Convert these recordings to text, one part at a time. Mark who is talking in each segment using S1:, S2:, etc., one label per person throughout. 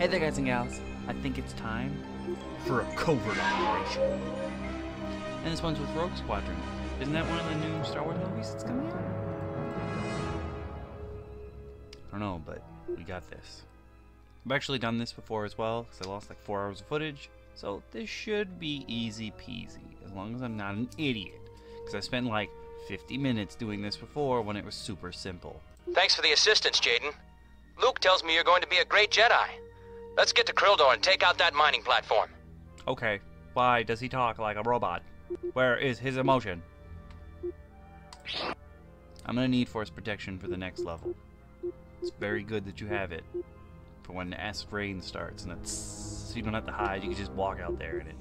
S1: Hey there, guys and gals. I think it's time for a covert operation. And this one's with Rogue Squadron. Isn't that one of the new Star Wars movies that's coming out? I don't know, but we got this. I've actually done this before as well, because I lost like four hours of footage. So this should be easy peasy, as long as I'm not an idiot. Because I spent like 50 minutes doing this before when it was super simple.
S2: Thanks for the assistance, Jaden. Luke tells me you're going to be a great Jedi. Let's get to Kril'Dor and take out that mining platform.
S1: Okay, why does he talk like a robot? Where is his emotion? I'm gonna need force protection for the next level. It's very good that you have it for when the acid rain starts, and it's so you don't have to hide. You can just walk out there and it.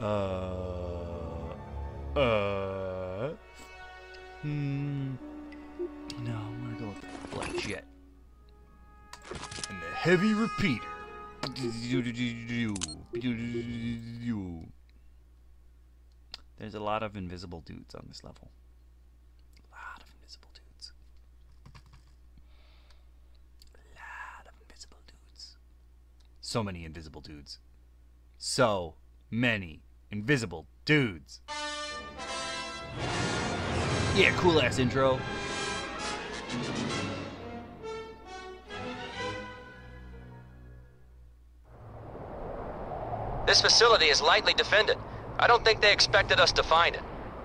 S1: Uh. Uh. Hmm. Heavy repeater. There's a lot of invisible dudes on this level. A lot of invisible dudes. A lot of invisible dudes. So many invisible dudes. So many invisible dudes. Yeah, cool ass intro.
S2: This facility is lightly defended. I don't think they expected us to find it.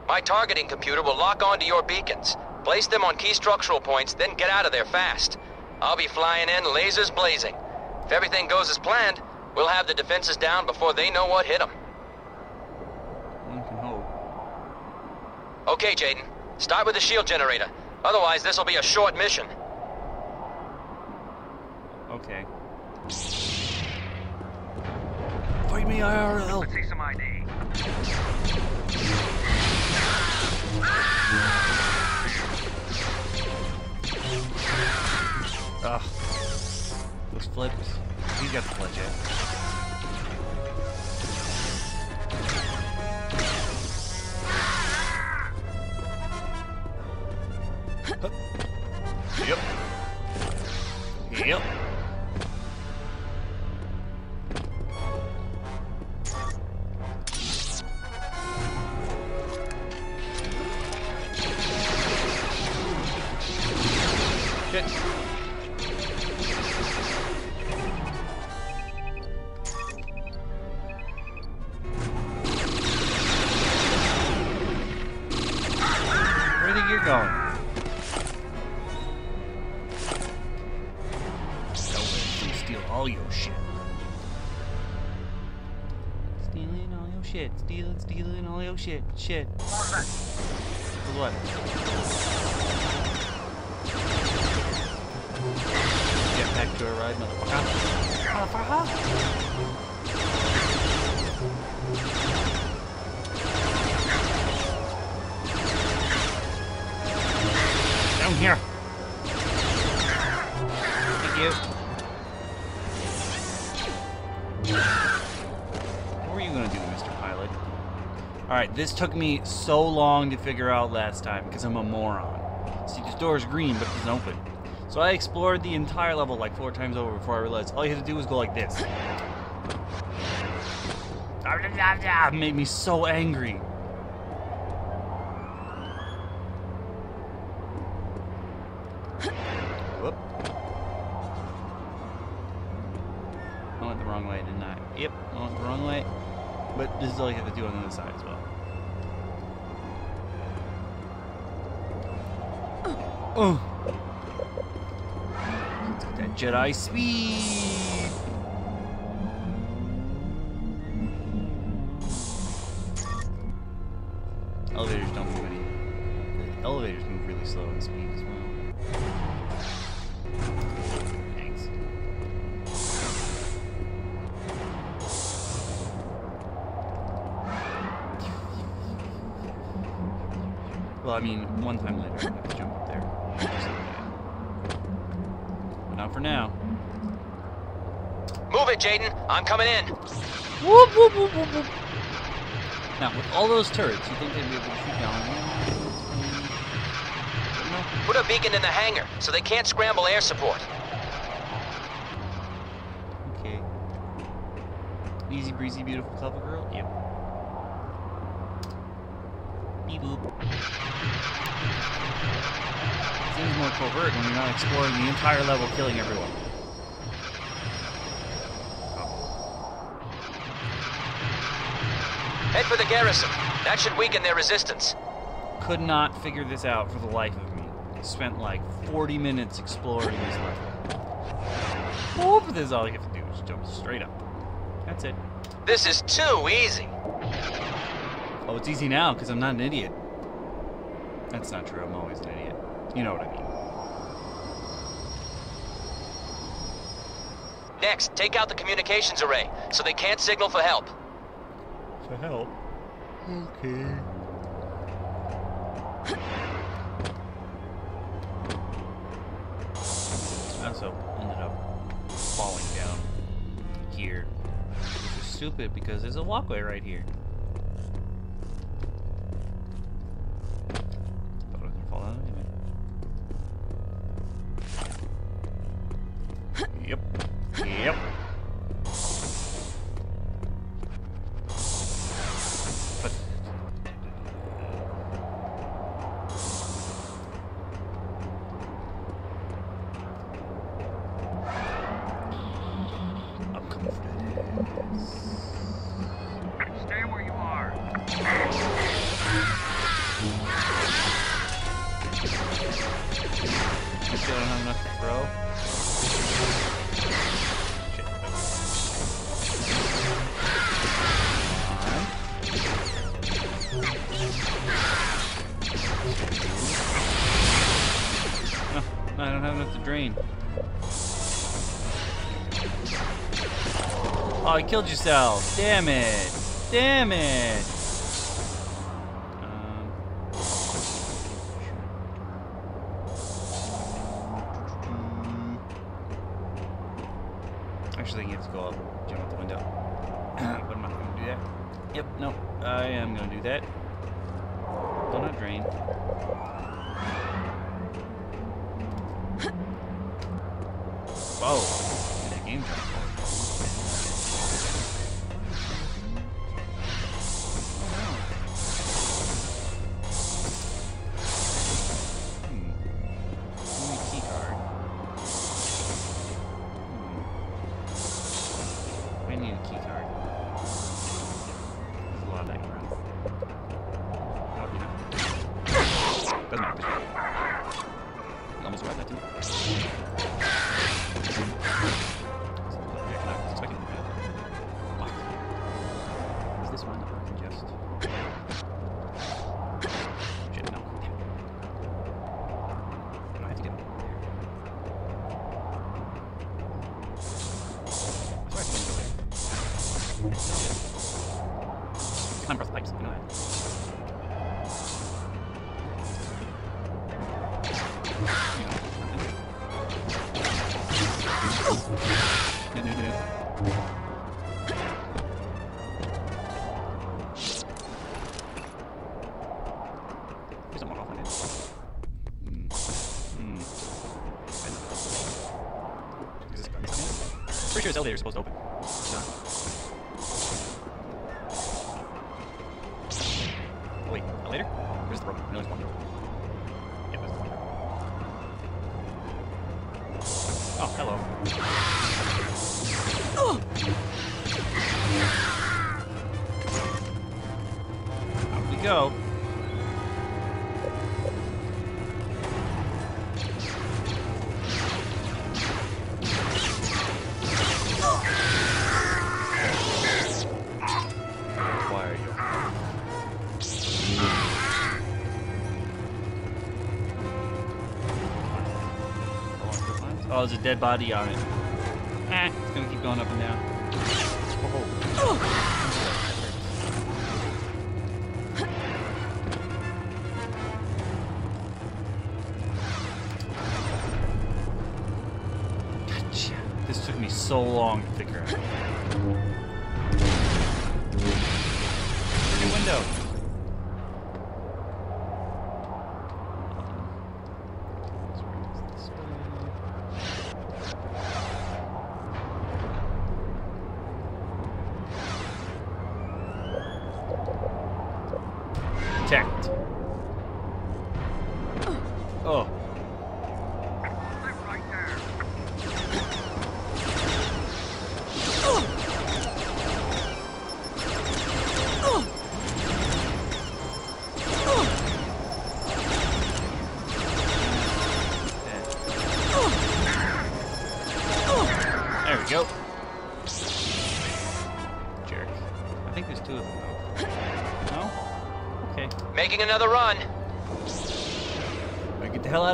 S2: My targeting computer will lock onto your beacons. Place them on key structural points, then get out of there fast. I'll be flying in, lasers blazing. If everything goes as planned, we'll have the defenses down before they know what hit them.
S1: One can hope.
S2: Okay, Jaden. Start with the shield generator. Otherwise, this will be a short mission.
S1: Okay. Me IRL.
S2: see some ID.
S1: Where do you going? Steal all your shit. Stealing all your shit. Stealing, stealing all your shit. Shit. For what? Get back to a ride, motherfucker. Motherfucker. Gonna do, Mr. Pilot? Alright, this took me so long to figure out last time because I'm a moron. See, this door is green, but it doesn't open. So I explored the entire level like four times over before I realized all you had to do was go like this. It made me so angry. This is all you have to do on the other side as well. Oh. That Jedi speed. Elevators don't move any. The elevators move really slow in speed as well. I mean, one time later, I'm gonna jump up there. But not for now.
S2: Move it, Jaden. I'm coming in.
S1: Whoop, whoop, whoop, whoop, whoop. Now, with all those turrets, you think they'd be able to shoot down?
S2: Put a beacon in the hangar so they can't scramble air support. Okay.
S1: Easy breezy, beautiful clever girl? Yep. Beep boop. Seems more covert when you're not exploring the entire level, killing everyone.
S2: Head for the garrison. That should weaken their resistance.
S1: Could not figure this out for the life of me. Spent like 40 minutes exploring this level. Whoop, this is all you have to do is jump straight up. That's it.
S2: This is too easy.
S1: Oh, it's easy now because I'm not an idiot. That's not true. I'm always an idiot. You know what I mean.
S2: Next, take out the communications array so they can't signal for help.
S1: For help? Okay. I also ended up falling down here. Which is stupid because there's a walkway right here. Oh, you killed yourself. Damn it. Damn it. Um, Actually, you have to go up, jump out the window. but I'm not going to do that. Yep, no, I am going to do that. Do not drain. Whoa, that game know. Doesn't matter. You almost read sure this elevator is supposed to open. Oh, there's a dead body on it. Eh, it's gonna keep going up and down. Gotcha. This took me so long to figure out. Protect. Oh.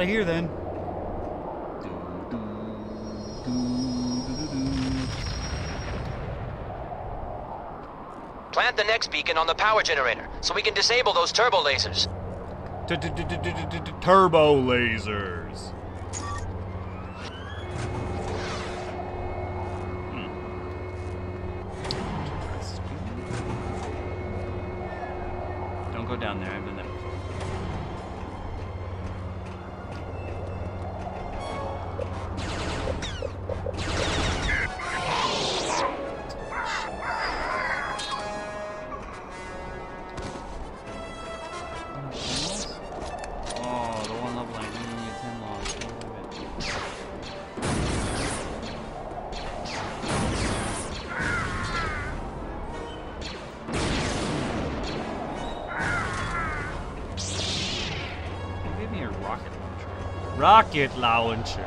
S1: Out of here then.
S2: Plant the next beacon on the power generator so we can disable those turbo lasers.
S1: Turbo lasers. Hmm. Don't go down there. Rocket launcher.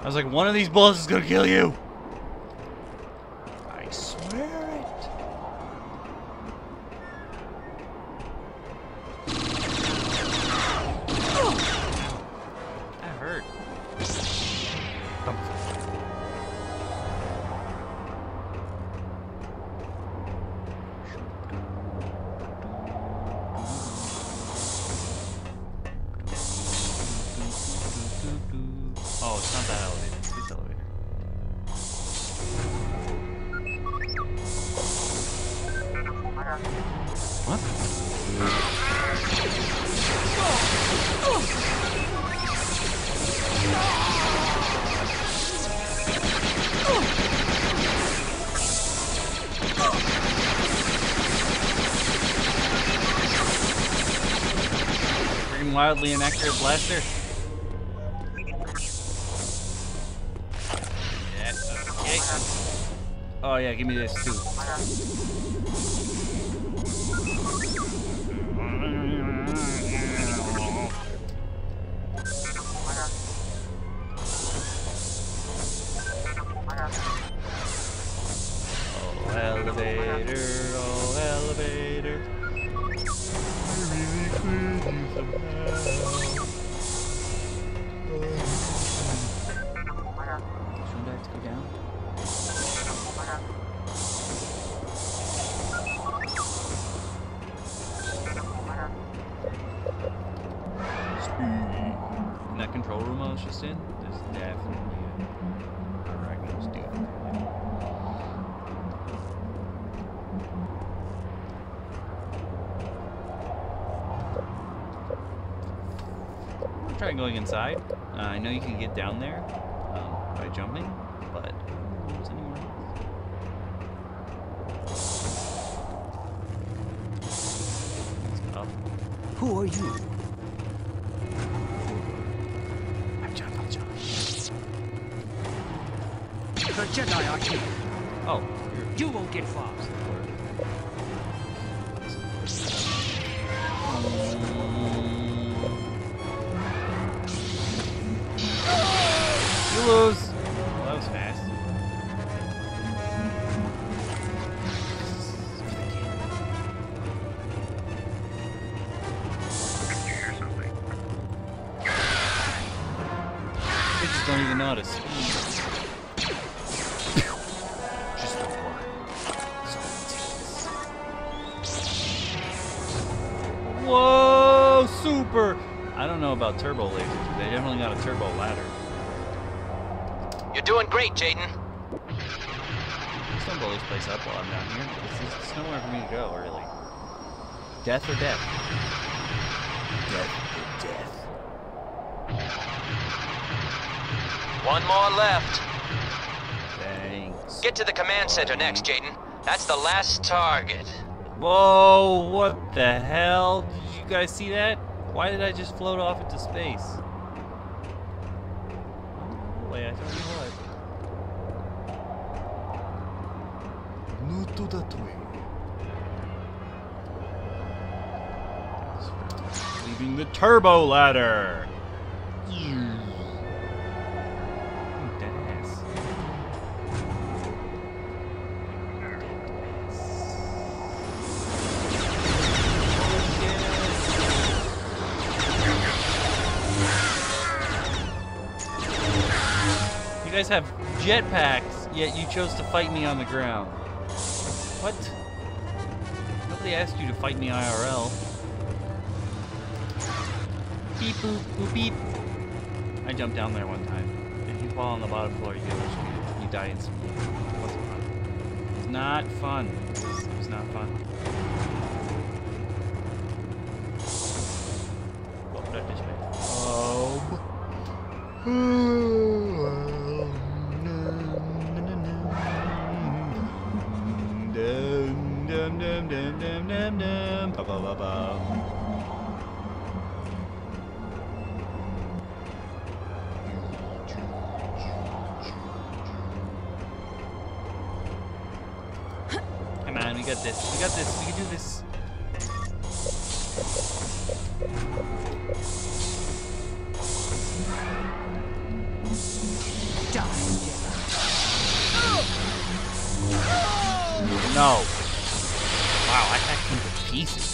S1: I was like, one of these bullets is gonna kill you. Wildly inaccurate blaster. Okay. Oh yeah, give me this too. Just in, there's definitely a Arachnos dude. Try going inside. Uh, I know you can get down there um, by jumping,
S3: The Jedi are here.
S1: Oh, you're
S3: won't get far.
S1: You lose.
S2: You're doing great, Jaden.
S1: Please don't blow this place up while I'm down here. There's, there's nowhere for me to go, really. Death or death? Death or death.
S2: One more left.
S1: Thanks.
S2: Get to the command center next, Jaden. That's the last target.
S1: Whoa, what the hell? Did you guys see that? Why did I just float off into space? Oh, wait, I tell you what. Not that way. Leaving the turbo ladder. You guys have jetpacks, yet you chose to fight me on the ground. What? Nobody asked you to fight me IRL. Beep boop boop beep. I jumped down there one time. If you fall on the bottom floor, you get. You die instantly. It wasn't fun. It was not fun. It was, it was not fun. Got this. We got this. We can do this. No. Wow, I hacked him to pieces.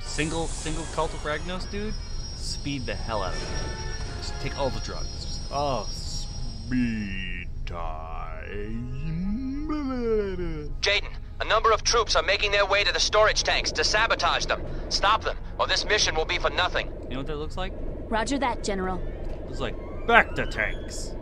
S1: Single, single cult of Ragnos, dude. Speed the hell out of it. Just take all the drugs. Oh, speed time.
S2: Jaden, a number of troops are making their way to the storage tanks to sabotage them. Stop them, or this mission will be for nothing.
S1: You know what that looks like?
S4: Roger that, General.
S1: It looks like back to tanks.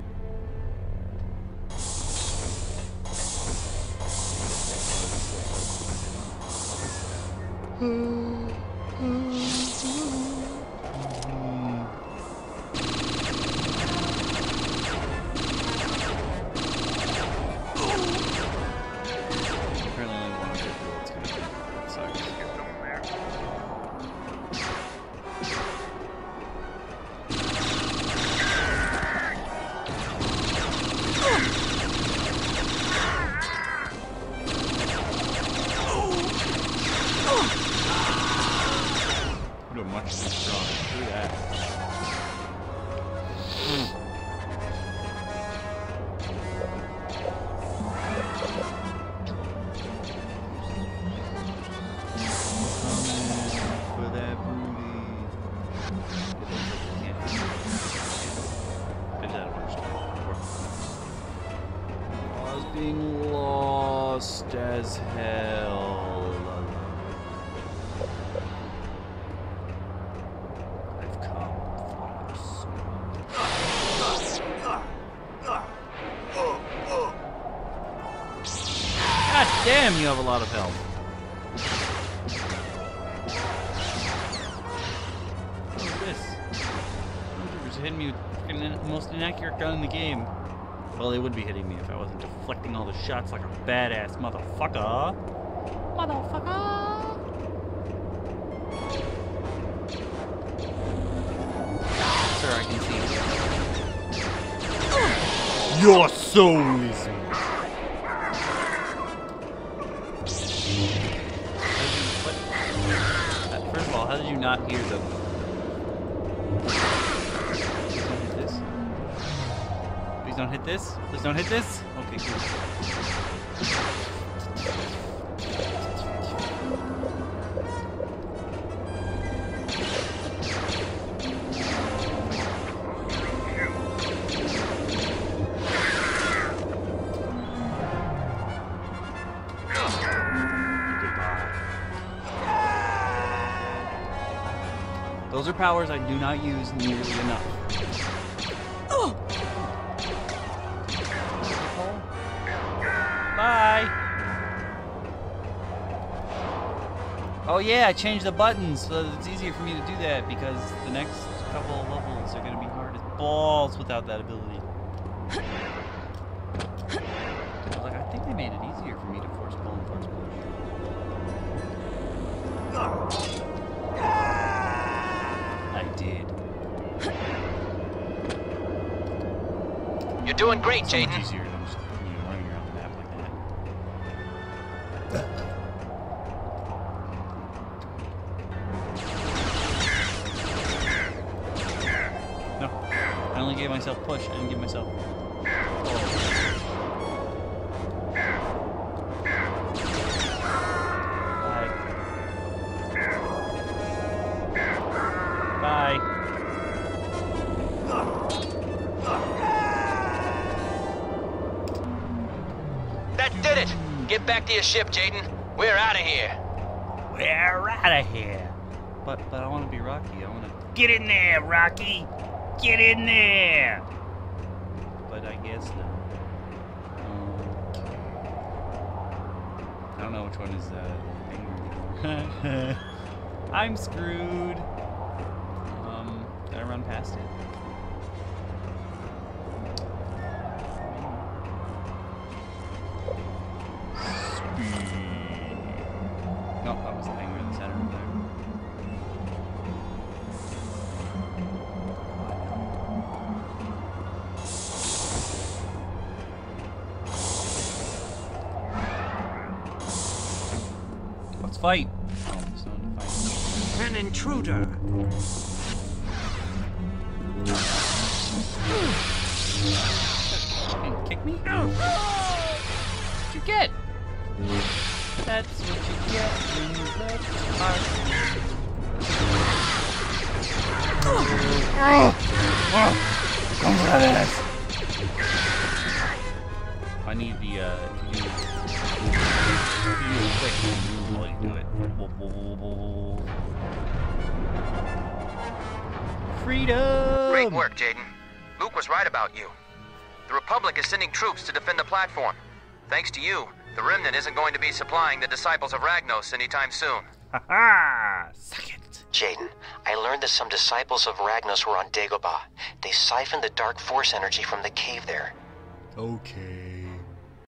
S1: Being lost as hell. I've come for you. God damn, you have a lot of health. What is this? Stormtroopers are hitting me with the most inaccurate gun in the game. Well, they would be hitting me if I wasn't deflecting all the shots like a badass motherfucker. Motherfucker! Sir, I can see you. Your soul is Uh, First of all, how did you not hear them? Don't hit this. Please don't hit this. Okay. Those are powers I do not use nearly enough. Bye. Oh yeah, I changed the buttons, so it's easier for me to do that because the next couple of levels are going to be hard as balls without that ability. I like, I think they made it easier for me to force pull and force push. I did.
S2: You're doing great, Jaden.
S1: I only gave myself push. I didn't give myself. Bye. Bye.
S2: That did it! Get back to your ship, Jaden. We're out of here.
S1: We're out of here. But but I want to be Rocky. I want to get in there, Rocky. Get in there. But I guess not. Okay. I don't know which one is uh. I'm screwed. Um, did I run past it? Fight. Oh, there's no one to fight.
S3: An intruder.
S1: And kick me? What'd you get? That's what you get when you let your heart ah. Ah. Come for this! I need the, uh, you, you quick while you do it. Freedom!
S2: Great work, Jaden. Luke was right about you. The Republic is sending troops to defend the platform. Thanks to you, the Remnant isn't going to be supplying the Disciples of Ragnos anytime soon.
S1: Ha ha! Suck it!
S4: Jaden, I learned that some disciples of Ragnos were on Dagobah. They siphoned the dark force energy from the cave there.
S1: Okay.